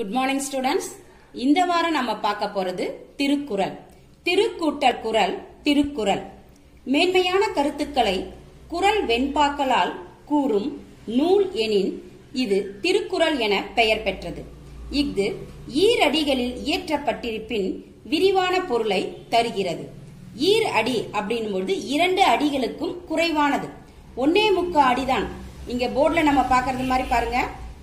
Good morning students இந்த வாரம் நம்ம பார்க்க போறது திருக்குறள். திருக்கூட்டல் குறள் திருக்குறள். மேன்மையான கருத்துக்களை குறள் வெண்பாக்களால் கூறும் நூல் எனின் இது திருக்குறள் என பெயர் பெற்றது. இஃது ஈரடிகளில் இயற்றப்பட்டிருப்பின் விரிவான பொருளை தருகிறது. ஈர் அடி அப்படின்னும் பொழுது இரண்டு அடிகளுக்கும் குறைவானது. ஒன்னே முக்கா அடிதான். இங்க போர்டுல நம்ம பாக்குறது மாதிரி பாருங்க.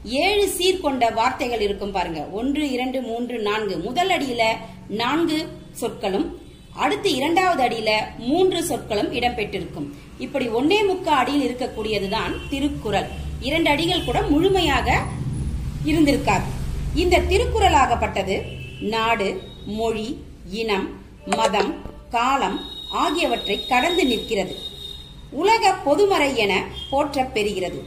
ஏழு சீர் கொண்ட வார்த்தைகள் இருக்கும் பாருங்க. ஒன்று இரண்டு மூன்று நான்கு. முதல் அடியில நான்கு சொற்களும் அடுத்து இரண்டாவது அடியில மூன்று சொற்களும் இடம்பெற்றிருக்கும். இப்படி ஒன்னே முக்கா அடியில் இருக்கக்கூடியதுதான் திருக்குறள். இரண்டு அடிகள் கூட முழுமையாக இருந்திருக்காது. இந்த திருக்குறளாகப்பட்டது நாடு மொழி இனம் மதம் காலம் ஆகியவற்றை கடந்து நிற்கிறது. உலக பொதுமறை என போற்றப் பெறுகிறது.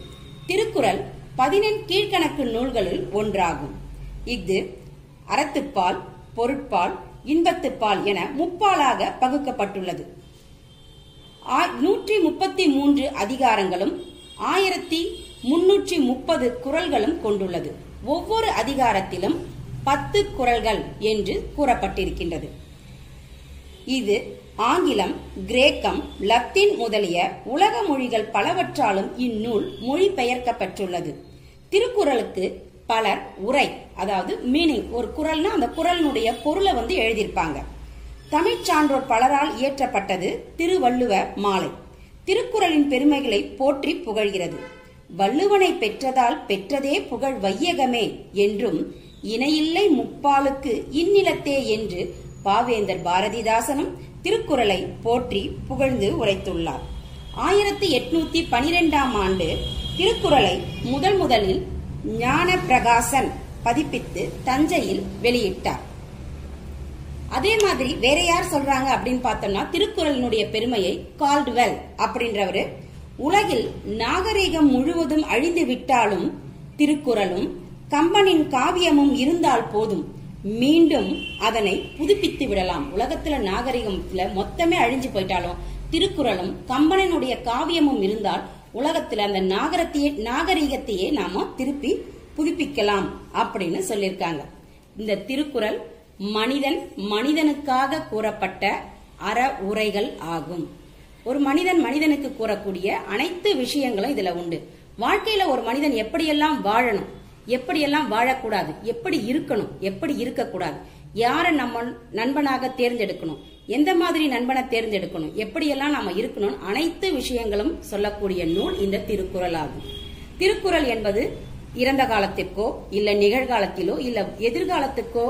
திருக்குறள் பதினெண் கீழ்கணக்கு நூல்களில் ஒன்றாகும். இது அறத்துப்பால் பொருட்பால் இன்பத்துப்பால் என முப்பாலாக பகுக்கப்பட்டுள்ளது. ஆ- நூற்றி முப்பத்தி மூன்று அதிகாரங்களும் ஆயிரத்தி முன்னூற்றி முப்பது குறள்களும் கொண்டுள்ளது. ஒவ்வொரு அதிகாரத்திலும் பத்து குறள்கள் என்று கூறப்பட்டிருக்கின்றது. இது ஆங்கிலம் கிரேக்கம் லத்தீன் முதலிய உலக மொழிகள் பலவற்றாலும் இந்நூல் மொழிபெயர்க்கப்பட்டுள்ளது. திருக்குறளுக்கு பலர் உரை அதாவது மீனிங் ஒரு குரல்னா அந்த குறளினுடைய பொருளை வந்து எழுதியிருப்பாங்க. தமிழ்ச் சான்றோர் பலரால் இயற்றப்பட்டது திருவள்ளுவ மாலை. திருக்குறளின் பெருமைகளை போற்றி புகழ்கிறது. வள்ளுவனை பெற்றதால் பெற்றதே புகழ் வையகமே என்றும் இணையில்லை முப்பாலுக்கு இந்நிலத்தே என்று பாவேந்தர் பாரதிதாசனும் திருக்குறளை போற்றி புகழ்ந்து உரைத்துள்ளார். ஆயிரத்தி எட்நூத்தி பனிரெண்டாம் ஆண்டு திருக்குறளை முதல் முதலில் ஞான பிரகாசன் பதிப்பித்து தஞ்சையில் வெளியிட்டார். அதே மாதிரி வேற யார் சொல்றாங்க அப்படின்னு பார்த்தோம்னா திருக்குறளினுடைய பெருமையை கால்டுவெல் அப்படின்றவரு. உலகில் நாகரிகம் முழுவதும் அழிந்து விட்டாலும் திருக்குறளும் கம்பனின் காவியமும் இருந்தால் போதும் மீண்டும் அதனை புதுப்பித்து விடலாம். உலகத்துல நாகரிகத்துல மொத்தமே அழிஞ்சு போயிட்டாலும் திருக்குறளும் கம்பனனுடைய காவியமும் இருந்தால் உலகத்துல அந்த நாகரத்தையே நாகரிகத்தையே நாம திருப்பி புதுப்பிக்கலாம் அப்படின்னு சொல்லியிருக்காங்க. இந்த திருக்குறள் மனிதன் மனிதனுக்காக கூறப்பட்ட அற உரைகள் ஆகும். ஒரு மனிதன் மனிதனுக்கு கூறக்கூடிய அனைத்து விஷயங்களும் இதுல உண்டு. வாழ்க்கையில ஒரு மனிதன் எப்படியெல்லாம் வாழணும்? எப்படியெல்லாம் வாழக்கூடாது? எப்படி இருக்கணும்? எப்படி இருக்கக்கூடாது? யாரை நம்ம நண்பனாக தேர்ந்தெடுக்கணும்? எந்த மாதிரி நண்பனை தேர்ந்தெடுக்கணும்? எப்படியெல்லாம் நாம இருக்கணும் அனைத்து விஷயங்களும் சொல்லக்கூடிய நூல் இந்த திருக்குறள் ஆகும். திருக்குறள் என்பது இறந்த காலத்திற்கோ இல்ல நிகழ்காலத்திலோ இல்ல எதிர்காலத்துக்கோ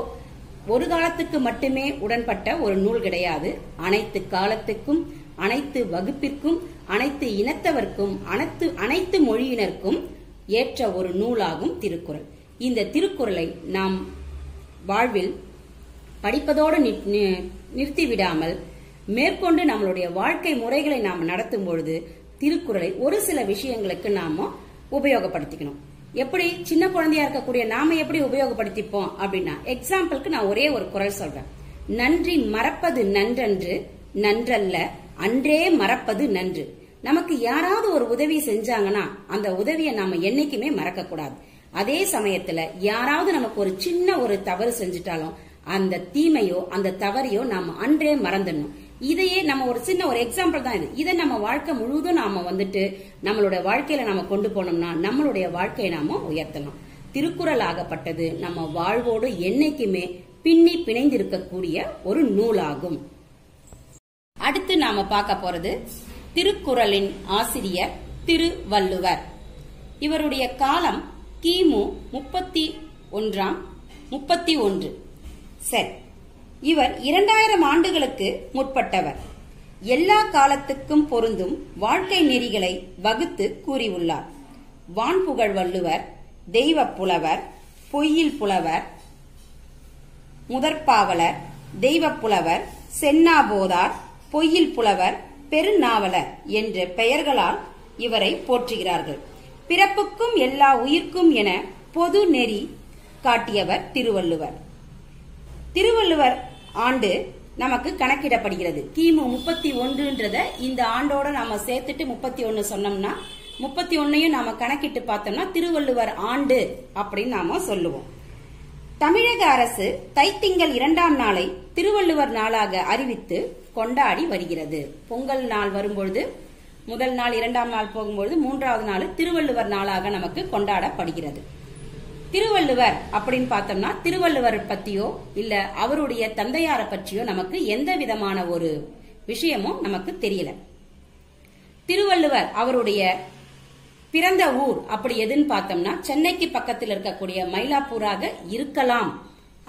ஒரு காலத்துக்கு மட்டுமே உடன்பட்ட ஒரு நூல் கிடையாது. அனைத்து காலத்துக்கும் அனைத்து வகுப்பிற்கும் அனைத்து இனத்தவர்க்கும் அனைத்து அனைத்து மொழியினருக்கும் ஏற்ற ஒரு நூலாகும் திருக்குறள். இந்த திருக்குறளை நாம் வாழ்வில் படிப்பதோடு நிறுத்திவிடாமல் மேற்கொண்டு நம்மளுடைய வாழ்க்கை முறைகளை நாம் நடத்தும் பொழுது திருக்குறளை ஒரு சில விஷயங்களுக்கு நாம உபயோகப்படுத்திக்கணும். எப்படி சின்ன குழந்தையா இருக்கக்கூடிய நாம எப்படி உபயோகப்படுத்திப்போம் அப்படின்னா எக்ஸாம்பிளுக்கு நான் ஒரே ஒரு குறள் சொல்றேன். நன்றி மறப்பது நன்றன்று நன்றல்ல அன்றே மறப்பது நன்று. நமக்கு யாராவது ஒரு உதவி செஞ்சாங்கன்னா அந்த உதவியை நாம என்னைக்குமே மறக்க கூடாது அதே சமயத்துல யாராவது நமக்கு ஒரு சின்ன ஒரு தவறு செஞ்சுட்டாலும் அந்த தீமையோ அந்த தவறையோ நாம அன்றே மறந்துடணும். இதையே நம்ம ஒரு சின்ன ஒரு எக்ஸாம்பிள் தான் இது. இதை நம்ம வாழ்க்கை முழுவதும் நாம வந்துட்டு நம்மளோட வாழ்க்கையில நாம கொண்டு போனோம்னா நம்மளுடைய வாழ்க்கையை நாம உயர்த்தணும். திருக்குறள் ஆகப்பட்டது நம்ம வாழ்வோடு என்னைக்குமே பின்னி பிணைந்திருக்கக்கூடிய ஒரு நூலாகும். அடுத்து நாம பார்க்க போறது திருக்குறளின் ஆசிரியர் திருவள்ளுவர். இவருடைய காலம் கிமு முப்பத்தி ஒன்றாம் முப்பத்தி ஒன்று. சரி இவர் இரண்டாயிரம் ஆண்டுகளுக்கு முற்பட்டவர். எல்லா காலத்துக்கும் பொருந்தும் வாழ்க்கை நெறிகளை வகுத்து கூறியுள்ளார். வான்புகழ் வள்ளுவர் தெய்வப் புலவர் பொய்யில் புலவர் முதற்பாவலர் தெய்வப் புலவர் சென்னாபோதார் பொய்யில் புலவர் பெருநாவலர் என்ற பெயர்களால் இவரை போற்றுகிறார்கள். பிறப்புக்கும் எல்லா உயிர்க்கும் என பொது நெறி காட்டியவர் திருவள்ளுவர். திருவள்ளுவர் ஆண்டு நமக்கு கணக்கிடப்படுகிறது. கிமு முப்பத்தி ஒன்றுன்றத இந்த ஆண்டோட நம்ம சேர்த்துட்டு முப்பத்தி ஒன்னு சொன்னோம்னா முப்பத்தி ஒன்னையும் நாம கணக்கிட்டு பார்த்தோம்னா திருவள்ளுவர் ஆண்டு அப்படின்னு நாம சொல்லுவோம். தமிழக அரசு தைத்திங்கள் இரண்டாம் நாளை திருவள்ளுவர் நாளாக அறிவித்து கொண்டாடி வருகிறது. பொங்கல் நாள் வரும்பொழுது முதல் நாள் இரண்டாம் நாள் போகும்பொழுது மூன்றாவது நாள் திருவள்ளுவர் நாளாக நமக்கு கொண்டாடப்படுகிறது. திருவள்ளுவர் அப்படின்னு பார்த்தோம்னா திருவள்ளுவர் பத்தியோ இல்ல அவருடைய தந்தையாரை பற்றியோ நமக்கு எந்த விதமான ஒரு விஷயமும் நமக்கு தெரியல. திருவள்ளுவர் அவருடைய பிறந்த ஊர் அப்படி எதுன்னு பார்த்தோம்னா சென்னைக்கு பக்கத்தில் இருக்கக்கூடிய மயிலாப்பூராக இருக்கலாம்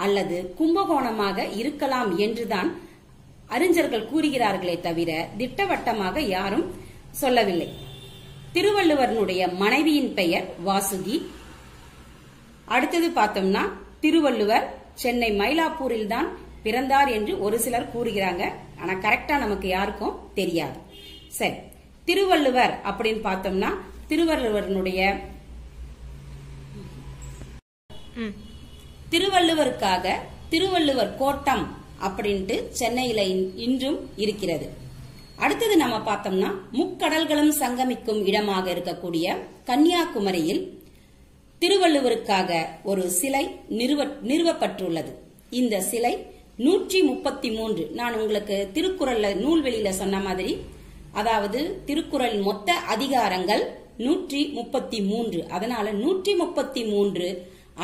அல்லது கும்பகோணமாக இருக்கலாம் என்றுதான் அறிஞர்கள் கூறுகிறார்களே தவிர திட்டவட்டமாக யாரும் சொல்லவில்லை. திருவள்ளுவரனுடைய மனைவியின் பெயர் வாசுகி. அடுத்தது பார்த்தோம்னா திருவள்ளுவர் சென்னை மயிலாப்பூரில் தான் பிறந்தார் என்று ஒரு சிலர் கூறுகிறாங்க. ஆனா கரெக்டா நமக்கு யாருக்கும் தெரியாது. சரி திருவள்ளுவர் அப்படின்னு பார்த்தோம்னா திருவள்ளுவரனுடைய திருவள்ளுவருக்காக திருவள்ளுவர் கோட்டம் அப்படின்ட்டு சென்னையில இன்- இன்றும் இருக்கிறது. அடுத்தது நம்ம பார்த்தோம்னா முக்கடல்களும் சங்கமிக்கும் இடமாக இருக்கக்கூடிய கன்னியாகுமரியில் திருவள்ளுவருக்காக ஒரு சிலை நிறுவ நிறுவப்பட்டுள்ளது. இந்த சிலை நூற்றி முப்பத்தி மூன்று நான் உங்களுக்கு திருக்குறள்ல நூல்வெளியில சொன்ன மாதிரி அதாவது திருக்குறள் மொத்த அதிகாரங்கள் நூற்றி முப்பத்தி மூன்று. அதனால நூற்றி முப்பத்தி மூன்று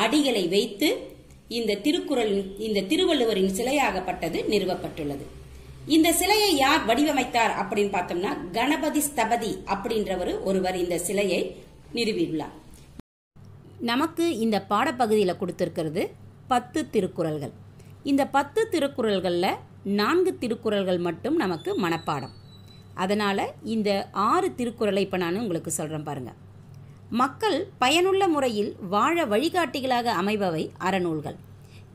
அடிகளை வைத்து இந்த திருக்குறள் இந்த திருவள்ளுவரின் சிலையாகப்பட்டது நிறுவப்பட்டுள்ளது. இந்த சிலையை யார் வடிவமைத்தார் அப்படின்னு பார்த்தோம்னா கணபதி ஸ்தபதி அப்படின்றவர் ஒருவர் இந்த சிலையை நிறுவியுள்ளார். நமக்கு இந்த பாடப்பகுதியில் கொடுத்துருக்கிறது பத்து திருக்குறள்கள். இந்த பத்து திருக்குறள்களில் நான்கு திருக்குறள்கள் மட்டும் நமக்கு மனப்பாடம். அதனால் இந்த ஆறு திருக்குறளை இப்போ நான் உங்களுக்கு சொல்கிறேன் பாருங்கள் மக்கள் பயனுள்ள முறையில் வாழ வழிகாட்டிகளாக அமைபவை அறநூல்கள்.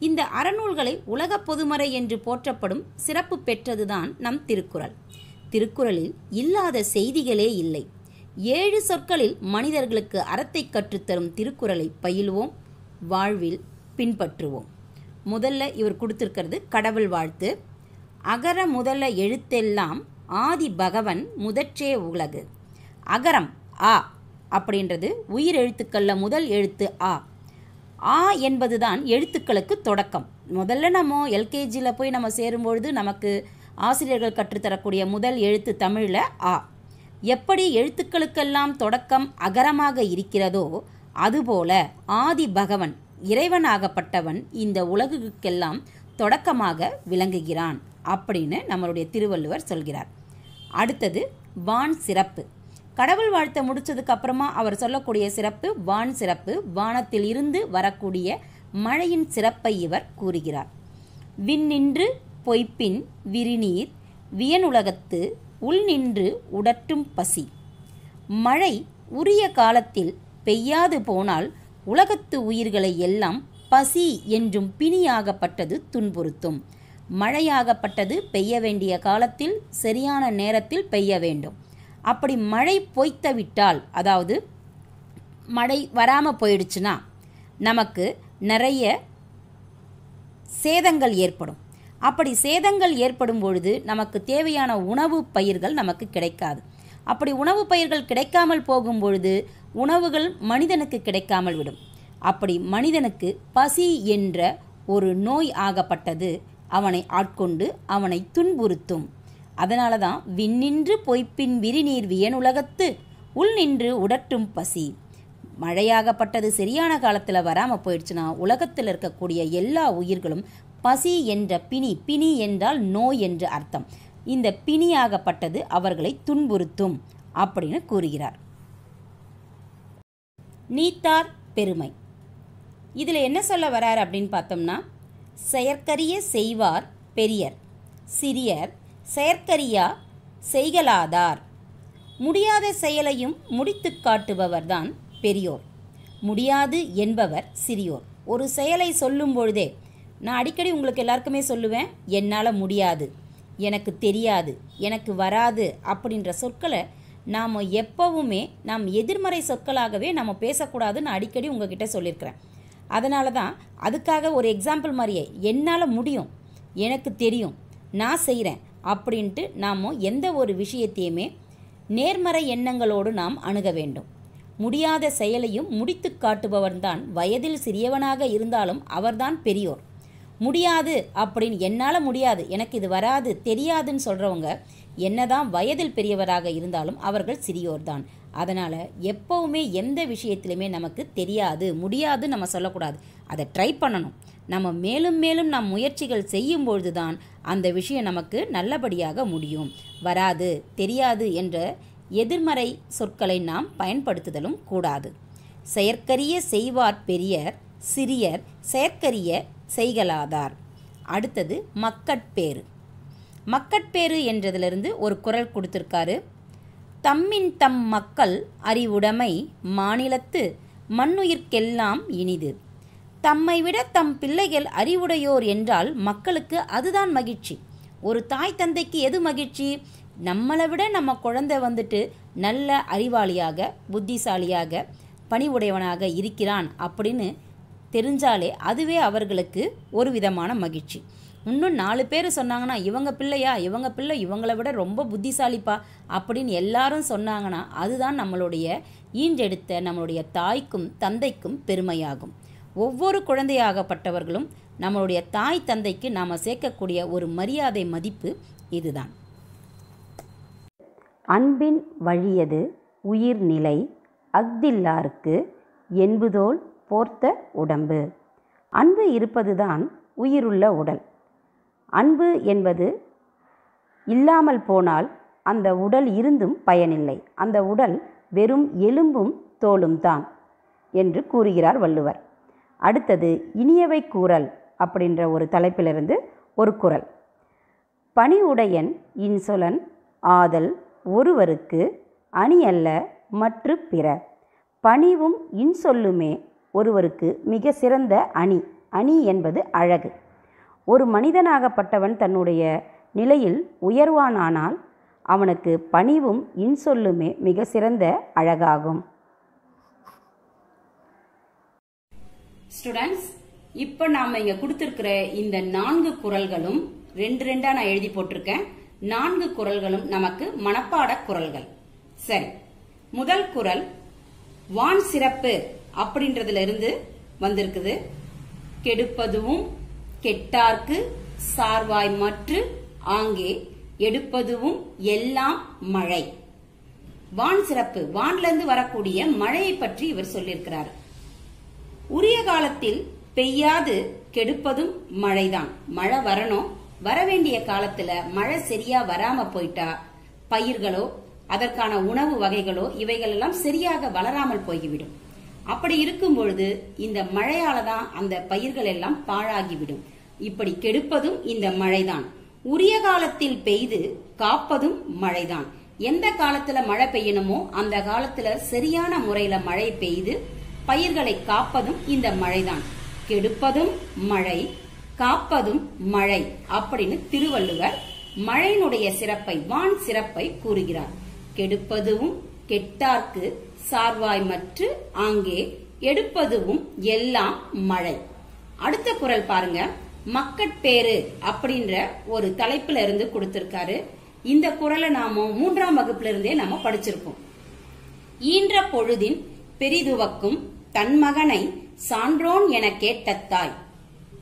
இந்த அறநூல்களை உலக பொதுமறை என்று போற்றப்படும் சிறப்பு பெற்றதுதான் நம் திருக்குறள். திருக்குறளில் இல்லாத செய்திகளே இல்லை. ஏழு சொற்களில் மனிதர்களுக்கு அறத்தை கற்றுத்தரும் திருக்குறளை பயிலுவோம் வாழ்வில் பின்பற்றுவோம். முதல்ல இவர் கொடுத்துருக்கிறது கடவுள் வாழ்த்து. அகர முதல எழுத்தெல்லாம் ஆதி பகவன் முதற்றே உலகு. அகரம் ஆ அப்படின்றது உயிர் எழுத்துக்கள்ல முதல் எழுத்து ஆ. ஆ என்பதுதான் எழுத்துக்களுக்கு தொடக்கம். முதல்ல நம்ம எல்கேஜியில் போய் நம்ம சேரும்பொழுது நமக்கு ஆசிரியர்கள் கற்றுத்தரக்கூடிய முதல் எழுத்து தமிழில் ஆ. எப்படி எழுத்துக்களுக்கெல்லாம் தொடக்கம் அகரமாக இருக்கிறதோ அதுபோல ஆதி பகவன் இறைவனாகப்பட்டவன் இந்த உலகுக்கெல்லாம் தொடக்கமாக விளங்குகிறான். அப்படின்னு நம்மளுடைய திருவள்ளுவர் சொல்கிறார். அடுத்தது வான் சிறப்பு. கடவுள் வாழ்த்தை முடிச்சதுக்கு அப்புறமா அவர் சொல்லக்கூடிய சிறப்பு வான் சிறப்பு வானத்தில் இருந்து வரக்கூடிய மழையின் சிறப்பை இவர் கூறுகிறார். விண்ணின்று பொய்ப்பின் விரிநீர் வியனுலகத்து உள் நின்று உடற்றும் பசி. மழை உரிய காலத்தில் பெய்யாது போனால் உலகத்து உயிர்களை எல்லாம் பசி என்றும் பிணியாகப்பட்டது துன்புறுத்தும். மழையாகப்பட்டது பெய்ய வேண்டிய காலத்தில் சரியான நேரத்தில் பெய்ய வேண்டும். அப்படி மழை பொய்த்து விட்டால் அதாவது மழை வராமல் போயிடுச்சுன்னா நமக்கு நிறைய சேதங்கள் ஏற்படும். அப்படி சேதங்கள் ஏற்படும் பொழுது நமக்கு தேவையான உணவு பயிர்கள் நமக்கு கிடைக்காது. அப்படி உணவு பயிர்கள் கிடைக்காமல் போகும் பொழுது உணவுகள் மனிதனுக்கு கிடைக்காமல் விடும். அப்படி மனிதனுக்கு பசி என்ற ஒரு நோய் ஆகப்பட்டது அவனை ஆட்கொண்டு அவனை துன்புறுத்தும். அதனால தான் விண்ணின்று பொய்ப்பின் விரிநீர் வியனுலகத்து உள் நின்று உடற்றும் பசி. மழையாகப்பட்டது சரியான காலத்தில் வராமல் போயிடுச்சுன்னா உலகத்தில் இருக்கக்கூடிய எல்லா உயிர்களும் பசி என்ற பிணி பிணி என்றால் நோய் என்று அர்த்தம். இந்த பிணியாகப்பட்டது அவர்களை துன்புறுத்தும் அப்படின்னு கூறுகிறார். நீத்தார் பெருமை. இதில் என்ன சொல்ல வரார் அப்படின்னு பார்த்தோம்னா செயற்கரிய செய்வார் பெரியர். சிறியர் செயற்கரியா செய்கலாதார் முடியாத செயலையும் முடித்து காட்டுபவர்தான் பெரியோர். முடியாது என்பவர் சிறியோர். ஒரு செயலை சொல்லும் பொழுதே நான் அடிக்கடி உங்களுக்கு எல்லாருக்குமே சொல்லுவேன் என்னால் முடியாது. எனக்கு தெரியாது. எனக்கு வராது. அப்படின்ற சொற்களை நாம் எப்பவுமே நாம் எதிர்மறை சொற்களாகவே நம்ம பேசக்கூடாதுன்னு அடிக்கடி உங்ககிட்ட சொல்லியிருக்கிறேன். அதனால தான் அதுக்காக ஒரு எக்ஸாம்பிள் மாதிரியே என்னால் முடியும் எனக்கு தெரியும் நான் செய்கிறேன் அப்படின்ட்டு நாம் எந்த ஒரு விஷயத்தையுமே நேர்மறை எண்ணங்களோடு நாம் அணுக வேண்டும். முடியாத செயலையும் முடித்து காட்டுபவர்தான் வயதில் சிறியவனாக இருந்தாலும் அவர்தான் பெரியோர். முடியாது அப்படின்னு என்னால் முடியாது எனக்கு இது வராது தெரியாதுன்னு சொல்கிறவங்க என்னதான் வயதில் பெரியவராக இருந்தாலும் அவர்கள் சிறியோர்தான். அதனால் எப்போவுமே எந்த விஷயத்திலுமே நமக்கு தெரியாது முடியாது நம்ம சொல்லக்கூடாது. அதை ட்ரை பண்ணணும். நம்ம மேலும் மேலும் நம் முயற்சிகள் செய்யும் பொழுதுதான் அந்த விஷயம் நமக்கு நல்லபடியாக முடியும். வராது தெரியாது என்ற எதிர்மறை சொற்களை நாம் பயன்படுத்துதலும் கூடாது. செயற்கரிய செய்வார் பெரியர் சிறியர் செயற்கரிய செய்கலாதார் அடுத்தது மக்கட்பேறு. மக்கட்பேறு என்றதிலிருந்து ஒரு குரல் கொடுத்துருக்காரு. தம்மின் தம் மக்கள் அறிவுடைமை மாநிலத்து மண்ணுயிர்க்கெல்லாம் இனிது. தம்மை விட தம் பிள்ளைகள் அறிவுடையோர் என்றால் மக்களுக்கு அதுதான் மகிழ்ச்சி. ஒரு தாய் தந்தைக்கு எது மகிழ்ச்சி? நம்மளை விட நம்ம குழந்தை வந்துட்டு நல்ல அறிவாளியாக புத்திசாலியாக பணிவுடையவனாக இருக்கிறான் அப்படின்னு தெரிஞ்சாலே அதுவே அவர்களுக்கு ஒரு விதமான மகிழ்ச்சி. இன்னும் நாலு பேர் சொன்னாங்கன்னா இவங்க பிள்ளையா? இவங்க பிள்ளை? இவங்களை விட ரொம்ப புத்திசாலிப்பா? அப்படின்னு எல்லாரும் சொன்னாங்கன்னா அதுதான் நம்மளுடைய ஈன்றெடுத்த நம்மளுடைய தாய்க்கும் தந்தைக்கும் பெருமையாகும். ஒவ்வொரு குழந்தையாகப்பட்டவர்களும் நம்மளுடைய தாய் தந்தைக்கு நாம் சேர்க்கக்கூடிய ஒரு மரியாதை மதிப்பு இதுதான். அன்பின் வழியது உயிர்நிலை அஃதில்லாருக்கு என்புதோல் போர்த்த உடம்பு. அன்பு இருப்பதுதான் உயிருள்ள உடல். அன்பு என்பது இல்லாமல் போனால் அந்த உடல் இருந்தும் பயனில்லை. அந்த உடல் வெறும் எலும்பும் தோலும் தான் என்று கூறுகிறார் வள்ளுவர். அடுத்தது இனியவை கூறல் அப்படின்ற ஒரு தலைப்பிலிருந்து ஒரு குரல். பணி உடையன் இன்சொலன் ஆதல் ஒருவருக்கு அணி அல்ல மற்று பிற. பணிவும் இன்சொல்லுமே ஒருவருக்கு மிக சிறந்த அணி. அணி என்பது அழகு. ஒரு மனிதனாகப்பட்டவன் தன்னுடைய நிலையில் உயர்வானானால் அவனுக்கு பணிவும் இன்சொல்லுமே மிக சிறந்த அழகாகும். ஸ்டூடெண்ட்ஸ் இப்போ நாம இங்க கொடுத்திருக்கிற இந்த நான்கு குரல்களும் ரெண்டு ரெண்டா நான் எழுதி போட்டிருக்கேன். நான்கு குரல்களும் நமக்கு மனப்பாட குரல்கள். சரி முதல் குரல் வான் சிறப்பு அப்படின்றதுல இருந்து வந்திருக்குது. கெடுப்பதுவும் கெட்டார்க்கு சார்வாய் மற்று ஆங்கே எடுப்பதுவும் எல்லாம் மழை. வான் சிறப்பு. வான்லேருந்து வரக்கூடிய மழையை பற்றி இவர் சொல்லியிருக்கிறார். உரிய காலத்தில் பெய்யாது கெடுப்பதும் மழைதான். மழை வரணும். வர வேண்டிய காலத்துல மழை சரியா வராம போயிட்டா பயிர்களோ அதற்கான உணவு வகைகளோ இவைகள் எல்லாம் சரியாக வளராமல் போய்விடும். அப்படி இருக்கும் பொழுது இந்த மழையால தான் அந்த பயிர்கள் எல்லாம் பாழாகிவிடும். இப்படி கெடுப்பதும் இந்த மழைதான். உரிய காலத்தில் பெய்து காப்பதும் மழைதான். எந்த காலத்துல மழை பெய்யணுமோ அந்த காலத்துல சரியான முறையில மழை பெய்து பயிர்களை காப்பதும் இந்த மழைதான். கெடுப்பதும் மழை காப்பதும் மழை அப்படின்னு திருவள்ளுவர் மழையினுடைய சிறப்பை வான் சிறப்பை கூறுகிறார். கெடுப்பதும் கெட்டார்க்கு சார்வாய் மற்று ஆங்கே எடுப்பதுவும் எல்லாம் மழை. அடுத்த குரல் பாருங்க. மக்கட்பேறு அப்படின்ற ஒரு தலைப்புல இருந்து கொடுத்திருக்காரு. இந்த குரலை நாம மூன்றாம் வகுப்புல இருந்தே நம்ம படிச்சிருக்கோம். ஈன்ற பொழுதின் பெரிதுவக்கும் தன் மகனை சான்றோன் என கேட்ட தாய்.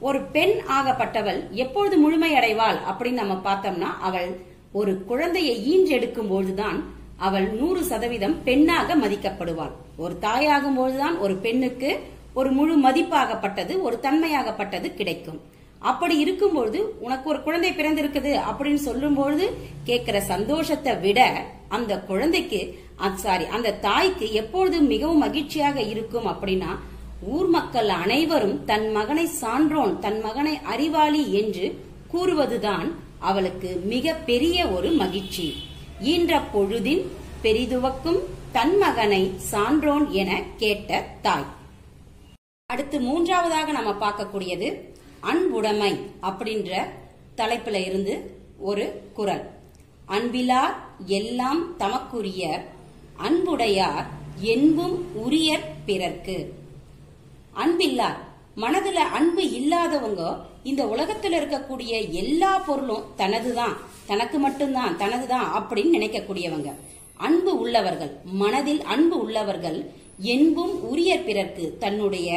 ஒரு பெண் ஆகப்பட்டவள் எப்பொழுது முழுமையடைவாள் அப்படின்னு நம்ம பார்த்தோம்னா அவள் ஒரு குழந்தையை ஈன்றெடுக்கும் போதுதான் அவள் நூறு சதவீதம் பெண்ணாக மதிக்கப்படுவாள். ஒரு தாயாகும் போதுதான் ஒரு பெண்ணுக்கு ஒரு முழு மதிப்பாகப்பட்டது ஒரு தன்மையாகப்பட்டது கிடைக்கும். அப்படி இருக்கும்பொழுது உனக்கு ஒரு குழந்தை பிறந்திருக்குது அப்படின்னு சொல்லும்பொழுது கேட்கிற சந்தோஷத்தை விட அந்த குழந்தைக்கு சாரி அந்த தாய்க்கு எப்பொழுது மிகவும் மகிழ்ச்சியாக இருக்கும் அப்படின்னா ஊர் மக்கள் அனைவரும் தன் மகனை சான்றோன் தன் மகனை அறிவாளி என்று கூறுவதுதான் அவளுக்கு மிக பெரிய ஒரு மகிழ்ச்சி. ஈன்ற பொழுதின் பெரிதுவக்கும் தன் மகனை சான்றோன் என கேட்ட தாய். அடுத்து மூன்றாவதாக நம்ம பார்க்கக்கூடியது அன்புடைமை அப்படின்ற தலைப்புல இருந்து ஒரு குரல். அன்பிலார் எல்லாம் தமக்குரிய அன்புடையார் என்பும் உரியர் பிறர்க்கு. அன்பில்லார் மனதுல அன்பு இல்லாதவங்க இந்த உலகத்துல இருக்கக்கூடிய எல்லா பொருளும் தனதுதான் தனக்கு மட்டும்தான் தனதுதான் அப்படின்னு நினைக்கக்கூடியவங்க. அன்பு உள்ளவர்கள் மனதில் அன்பு உள்ளவர்கள் என்பும் உரிய பிறர்க்கு தன்னுடைய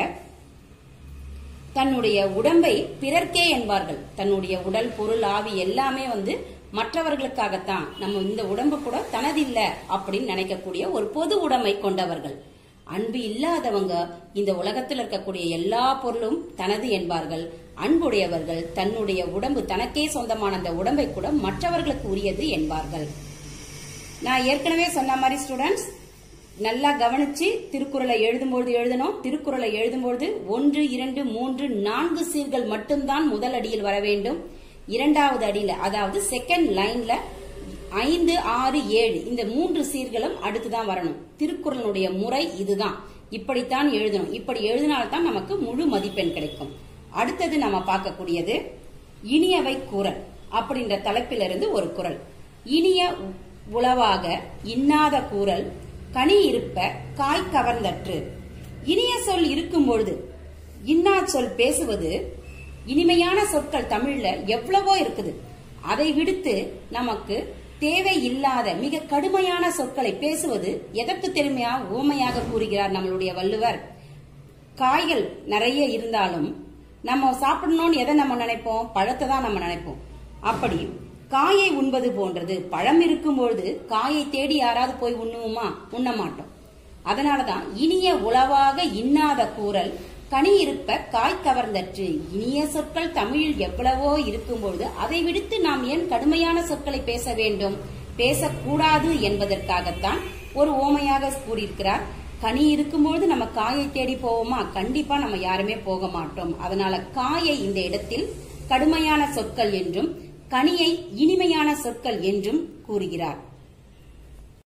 தன்னுடைய உடம்பை பிறர்க்கே என்பார்கள். தன்னுடைய உடல் பொருள் ஆவி எல்லாமே வந்து மற்றவர்களுக்காகத்தான். நம்ம இந்த உடம்பு கூட தனதில்ல அப்படின்னு நினைக்கக்கூடிய ஒரு பொது உடைமை கொண்டவர்கள். அன்பு இல்லாதவங்க இந்த உலகத்தில் இருக்கக்கூடிய எல்லா பொருளும் தனது என்பார்கள். அன்புடையவர்கள் தன்னுடைய உடம்பு தனக்கே சொந்தமான அந்த உடம்பை கூட மற்றவர்களுக்கு உரியது என்பார்கள். நான் ஏற்கனவே சொன்ன மாதிரி ஸ்டூடெண்ட்ஸ் நல்லா கவனிச்சு திருக்குறளை எழுதும்பொழுது எழுதணும். திருக்குறளை எழுதும்போது ஒன்று இரண்டு மூன்று நான்கு சீர்கள் மட்டும்தான் முதல் அடியில் வர வேண்டும். இரண்டாவது அடியில அதாவது செகண்ட் லைன்ல ஐந்து ஆறு ஏழு இந்த மூன்று சீர்களும் அடுத்துதான் வரணும். திருக்குறளுடைய முறை இதுதான். இப்படித்தான் எழுதணும். இப்படி எழுதினால்தான் நமக்கு முழு மதிப்பெண் கிடைக்கும். அடுத்தது நம்ம பார்க்கக்கூடியது இனியவை குரல் அப்படின்ற தலைப்பிலிருந்து ஒரு குரல். இனிய உளவாக இன்னாத கூறல் கனி இருப்ப காய் கவர்ந்தற்று. இனிய சொல் இருக்கும் பொழுது இன்னா சொல் பேசுவது இனிமையான சொற்கள் தமிழ்ல எவ்வளவோ இருக்குது. அதை விடுத்து நமக்கு தேவை இல்லாத மிக கடுமையான சொற்களை பேசுவது எதற்கு திறமையா ஊமையாக கூறுகிறார் நம்மளுடைய வள்ளுவர். காய்கள் நிறைய இருந்தாலும் நம்ம சாப்பிடணும்னு எதை நம்ம நினைப்போம்? பழத்தை தான் நம்ம நினைப்போம். அப்படி காயை உண்பது போன்றது. பழம் இருக்கும் பொழுது காயை தேடி யாராவது போய் உண்ணுவோமா? உண்ண மாட்டோம் அதனாலதான் இனிய உளவாக இன்னாத கூறல் கனி இருப்ப காய் கவர்ந்தற்று. இனிய சொற்கள் தமிழில் எவ்வளவோ இருக்கும் பொழுது அதை விடுத்து நாம் ஏன் கடுமையான சொற்களை பேச வேண்டும்? பேசக்கூடாது என்பதற்காகத்தான் ஒரு ஓமையாக கூறியிருக்கிறார். கனி இருக்கும்பொழுது நம்ம காயை தேடி போவோமா? கண்டிப்பா நம்ம யாருமே போக மாட்டோம். அதனால காயை இந்த இடத்தில் கடுமையான சொற்கள் என்றும் கனியை இனிமையான சொற்கள் என்றும் கூறுகிறார்.